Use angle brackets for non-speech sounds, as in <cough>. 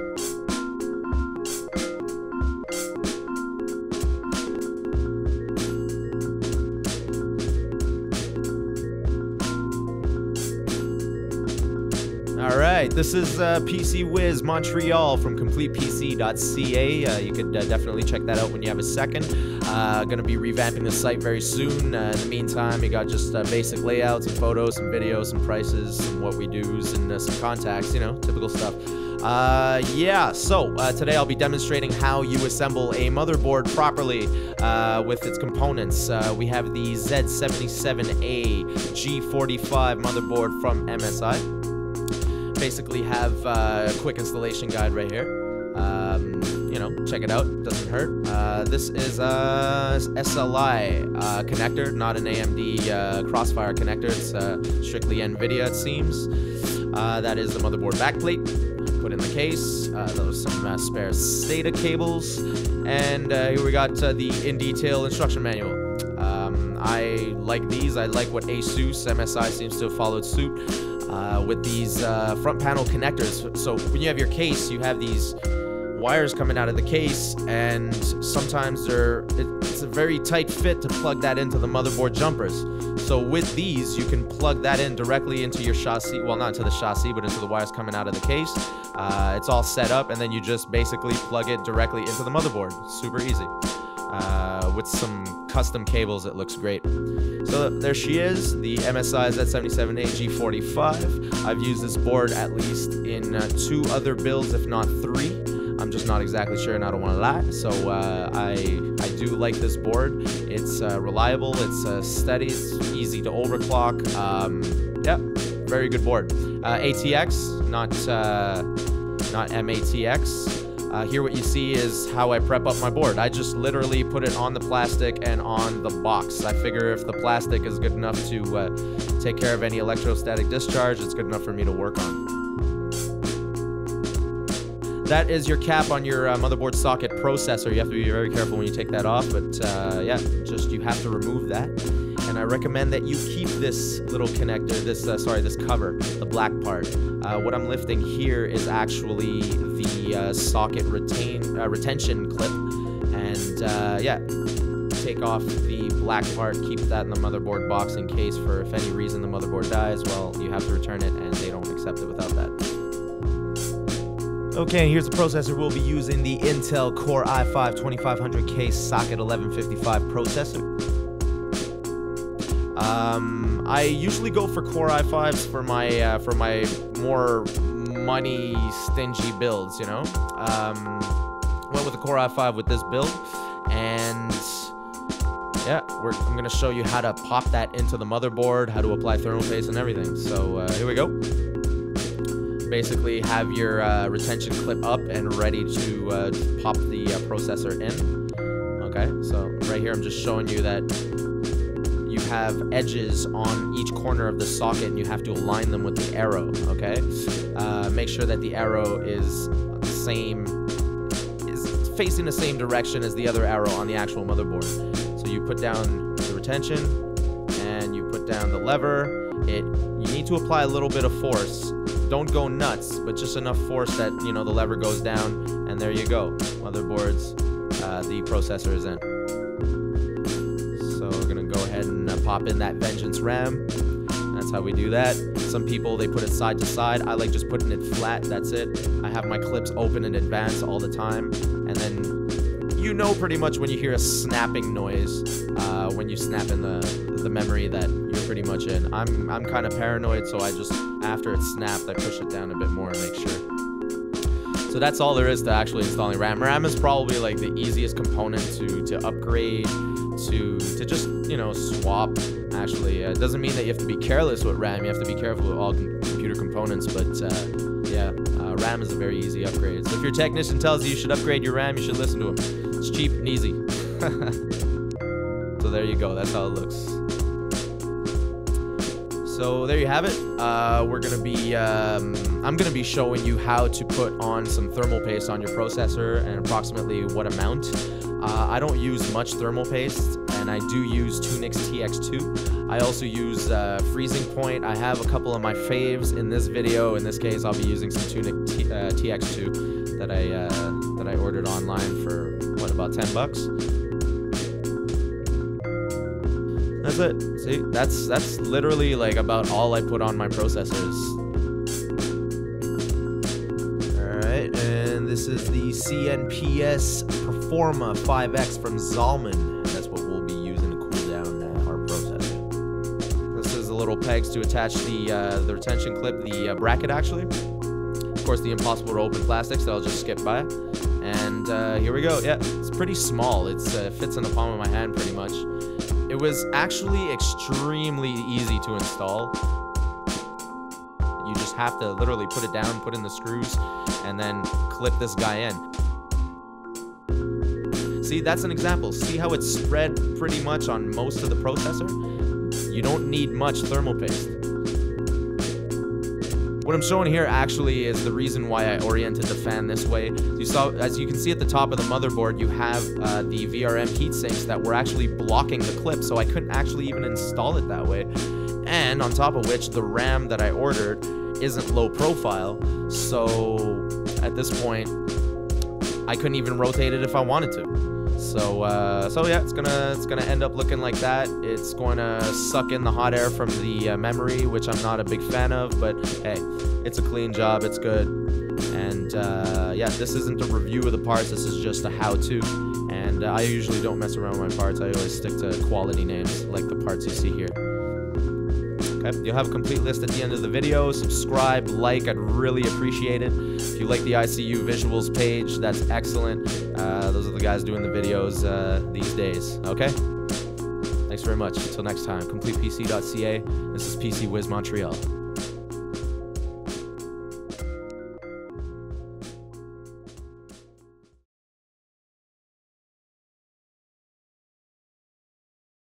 All right, this is uh, PC Wiz Montreal from CompletePC.ca. Uh, you could uh, definitely check that out when you have a second. Uh, gonna be revamping the site very soon. Uh, in the meantime, you got just uh, basic layouts and photos, and videos, and prices, and what we do's, and some contacts. You know, typical stuff. Uh, yeah, so uh, today I'll be demonstrating how you assemble a motherboard properly uh, with its components. We have the Z77A G45 motherboard from MSI basically have uh, a quick installation guide right here. Um, you know, check it out. Doesn't hurt. Uh, this is a SLI uh, connector, not an AMD uh, Crossfire connector. It's uh, strictly NVIDIA, it seems. Uh, that is the motherboard backplate. Put in the case. those are some spare SATA cables. And here we got the in detail instruction manual. Um, I like these. I like what ASUS MSI seems to have followed suit uh, with these uh, front panel connectors. So when you have your case, you have these wires coming out of the case, and sometimes they're it's a very tight fit to plug that into the motherboard jumpers. So with these, you can plug that in directly into your chassis. Well, not into the chassis, but into the wires coming out of the case. Uh, it's all set up, and then you just basically plug it directly into the motherboard. Super easy. Uh, with some custom cables, it looks great. So there she is, the MSI Z77A G45. I've used this board at least in uh, two other builds, if not three. I'm just not exactly sure and I don't want to lie. So uh, I, I do like this board. It's uh, reliable, it's uh, steady, it's easy to overclock. Um, yeah, very good board. Uh, ATX, not, uh, not MATX. Uh, here what you see is how I prep up my board. I just literally put it on the plastic and on the box. I figure if the plastic is good enough to uh, take care of any electrostatic discharge, it's good enough for me to work on. That is your cap on your uh, motherboard socket processor. You have to be very careful when you take that off, but uh, yeah, just you have to remove that I recommend that you keep this little connector, this, uh, sorry, this cover, the black part. Uh, what I'm lifting here is actually the uh, socket retain, uh, retention clip, and uh, yeah, take off the black part, keep that in the motherboard box in case for if any reason the motherboard dies, well, you have to return it and they don't accept it without that. Okay, here's the processor we'll be using, the Intel Core i5-2500K socket 1155 processor. Um, I usually go for Core i5s for my uh, for my more money stingy builds. You know, um, went with a Core i5 with this build, and yeah, I'm gonna show you how to pop that into the motherboard, how to apply thermal paste and everything. So uh, here we go. Basically, have your uh, retention clip up and ready to uh, pop the uh, processor in. Okay, so right here I'm just showing you that have edges on each corner of the socket and you have to align them with the arrow, okay? Uh, make sure that the arrow is the same, is facing the same direction as the other arrow on the actual motherboard. So you put down the retention and you put down the lever. It You need to apply a little bit of force. Don't go nuts, but just enough force that, you know, the lever goes down and there you go. Motherboards, uh, the processor is in pop in that Vengeance RAM. That's how we do that. Some people, they put it side to side. I like just putting it flat. That's it. I have my clips open in advance all the time. And then you know pretty much when you hear a snapping noise uh, when you snap in the, the memory that you're pretty much in. I'm, I'm kind of paranoid, so I just, after it's snapped, I push it down a bit more and make sure. So that's all there is to actually installing RAM. RAM is probably like the easiest component to, to upgrade, to to just you know swap. Actually, uh, it doesn't mean that you have to be careless with RAM. You have to be careful with all com computer components, but uh, yeah, uh, RAM is a very easy upgrade. So if your technician tells you you should upgrade your RAM, you should listen to him. It's cheap and easy. <laughs> so there you go. That's how it looks. So there you have it. Uh, we're gonna be, um, I'm gonna be showing you how to put on some thermal paste on your processor and approximately what amount. Uh, I don't use much thermal paste, and I do use Tuniq TX2. I also use uh, Freezing Point. I have a couple of my faves in this video. In this case, I'll be using some Tuniq uh, TX2. that I uh, that I ordered online for what about 10 bucks. That's it. See, that's that's literally like about all I put on my processors. All right, and this is the CNPS Performa 5X from Zalman. That's what we'll be using to cool down uh, our processor. This is the little pegs to attach the uh, the retention clip, the uh, bracket actually. Of course, the impossible to open plastics that I'll just skip by. And uh, here we go. Yeah, it's pretty small. It uh, fits in the palm of my hand pretty much. It was actually extremely easy to install. You just have to literally put it down, put in the screws, and then clip this guy in. See, that's an example. See how it's spread pretty much on most of the processor? You don't need much thermal paste. What I'm showing here actually is the reason why I oriented the fan this way. You saw, as you can see at the top of the motherboard, you have uh, the VRM heat sinks that were actually blocking the clip, so I couldn't actually even install it that way. And on top of which, the RAM that I ordered isn't low profile, so at this point, I couldn't even rotate it if I wanted to. So, uh, so yeah, it's gonna it's gonna end up looking like that. It's to suck in the hot air from the uh, memory, which I'm not a big fan of. But hey, it's a clean job. It's good. And uh, yeah, this isn't a review of the parts. This is just a how-to. And uh, I usually don't mess around with my parts. I always stick to quality names, like the parts you see here. Okay, you'll have a complete list at the end of the video. Subscribe, like, I'd really appreciate it. If you like the ICEEU visuals page, that's excellent. Uh, those are the guys doing the videos uh, these days. Okay? Thanks very much. Until next time, completepc.ca. This is PC Wiz Montreal.